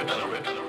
another rip, another rip.